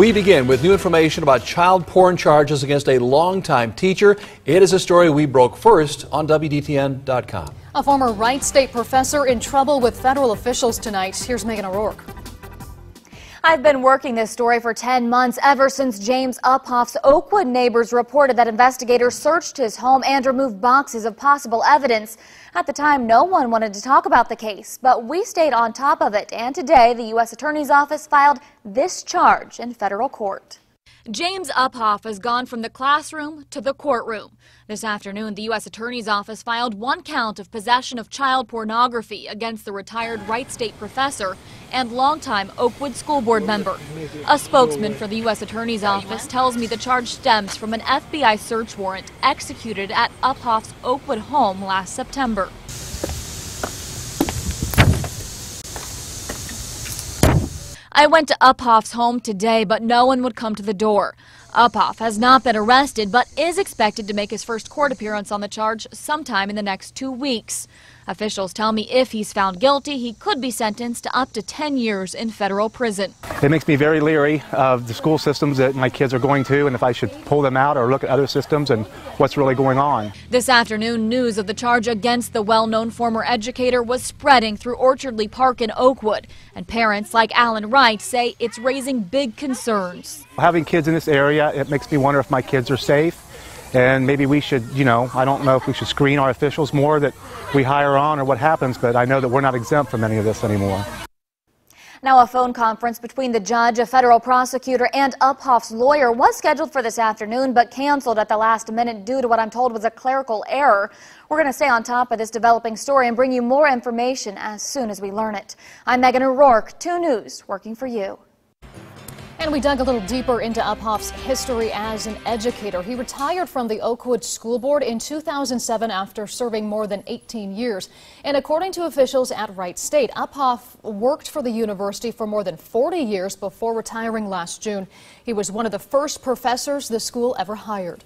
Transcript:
We begin with new information about child porn charges against a longtime teacher. It is a story we broke first on WDTN.com. A former Wright State professor in trouble with federal officials tonight. Here's Megan O'Rourke. I've been working this story for 10 months ever since James Uphoff's Oakwood neighbors reported that investigators searched his home and removed boxes of possible evidence. At the time, no one wanted to talk about the case, but we stayed on top of it, and today the U.S. Attorney's Office filed this charge in federal court. James Uphoff has gone from the classroom to the courtroom. This afternoon, the U.S. Attorney's Office filed one count of possession of child pornography against the retired Wright State professor and longtime Oakwood School Board member. A spokesman for the U.S. Attorney's Office tells me the charge stems from an FBI search warrant executed at Uphoff's Oakwood home last September. I went to Uphoff's home today, but no one would come to the door. Uphoff has not been arrested, but is expected to make his first court appearance on the charge sometime in the next two weeks. Officials tell me if he's found guilty, he could be sentenced to up to 10 years in federal prison. It makes me very leery of the school systems that my kids are going to and if I should pull them out or look at other systems and what's really going on. This afternoon, news of the charge against the well-known former educator was spreading through Orchardly Park in Oakwood, and parents like Alan Wright say it's raising big concerns. Having kids in this area, it makes me wonder if my kids are safe and maybe we should, you know, I don't know if we should screen our officials more that we hire on or what happens, but I know that we're not exempt from any of this anymore. Now, a phone conference between the judge, a federal prosecutor, and Uphoff's lawyer was scheduled for this afternoon, but canceled at the last minute due to what I'm told was a clerical error. We're going to stay on top of this developing story and bring you more information as soon as we learn it. I'm Megan O'Rourke, 2 News, working for you. And we dug a little deeper into Uphoff's history as an educator. He retired from the Oakwood School Board in 2007 after serving more than 18 years. And according to officials at Wright State, Uphoff worked for the university for more than 40 years before retiring last June. He was one of the first professors the school ever hired.